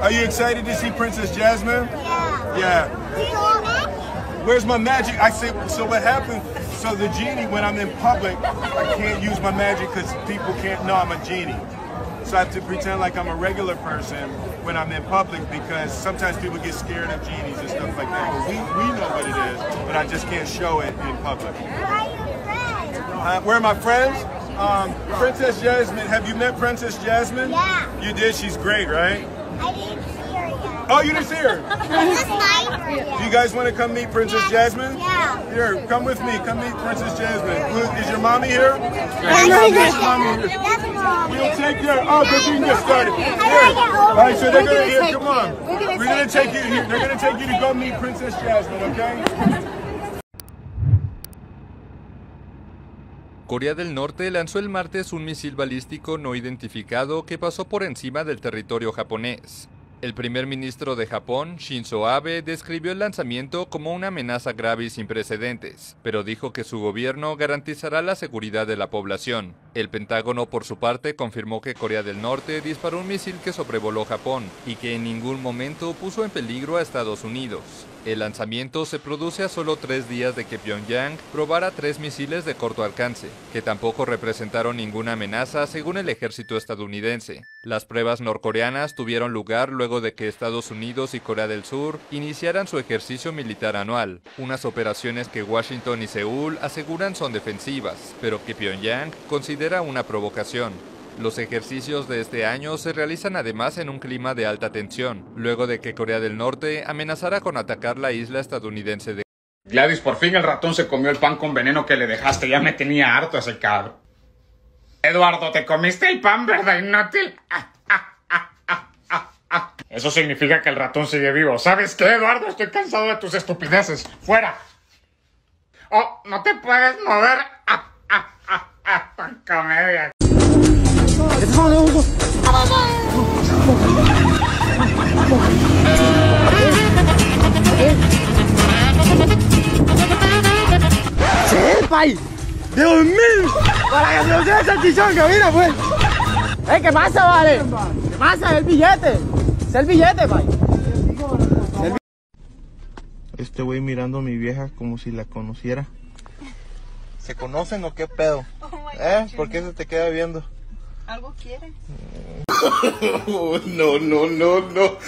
Are you excited to see Princess Jasmine? Yeah. Yeah. Do you magic? Where's my magic? I said, so what happened? So the genie, when I'm in public, I can't use my magic because people can't know I'm a genie. So I have to pretend like I'm a regular person when I'm in public because sometimes people get scared of genies and stuff like that. But we, we know what it is, but I just can't show it in public. Where are your friends? Uh, where are my friends? Um, Princess Jasmine. Have you met Princess Jasmine? Yeah. You did? She's great, right? Oh, I didn't see her yet. Oh, you didn't see her? I'm a sniper Do you guys want to come meet Princess Jasmine? Yeah. Here, come with me. Come meet Princess Jasmine. Who- Is your mommy here? That's Yes, mommy here. We'll take care. Oh, thing you started. Here. Do get over All right, so they're gonna here. We're Come on. we're gonna We're gonna take- take you here. They're gonna take you to go meet Princess Jasmine. Okay? Corea del Norte lanzó el martes un misil balístico no identificado que pasó por encima del territorio japonés. El primer ministro de Japón, Shinzo Abe, describió el lanzamiento como una amenaza grave y sin precedentes, pero dijo que su gobierno garantizará la seguridad de la población. El Pentágono, por su parte, confirmó que Corea del Norte disparó un misil que sobrevoló Japón y que en ningún momento puso en peligro a Estados Unidos. El lanzamiento se produce a solo tres días de que Pyongyang probara tres misiles de corto alcance, que tampoco representaron ninguna amenaza según el ejército estadounidense. Las pruebas norcoreanas tuvieron lugar luego de que Estados Unidos y Corea del Sur iniciaran su ejercicio militar anual, unas operaciones que Washington y Seúl aseguran son defensivas, pero que Pyongyang considera una provocación. Los ejercicios de este año se realizan además en un clima de alta tensión, luego de que Corea del Norte amenazara con atacar la isla estadounidense de Gladys, por fin el ratón se comió el pan con veneno que le dejaste. Ya me tenía harto ese cabrón. Eduardo, ¿te comiste el pan, verdad, inútil? Ah, ah, ah. Eso significa que el ratón sigue vivo. ¿Sabes qué, Eduardo? Estoy cansado de tus estupideces. ¡Fuera! Oh, no te puedes mover. Ah, ah, ah, ah, tan comedia. ¡Dios mío! ¡Para que se lo lleve ese chichón que mira, pues! ¡Eh, qué pasa, vale! ¿Qué pasa? Es el billete. Es el billete, pai. Este güey mirando a mi vieja como si la conociera. ¿Se conocen o qué pedo? ¿Eh? ¿Por qué se te queda viendo? ¿Algo quiere? no, no, no, no.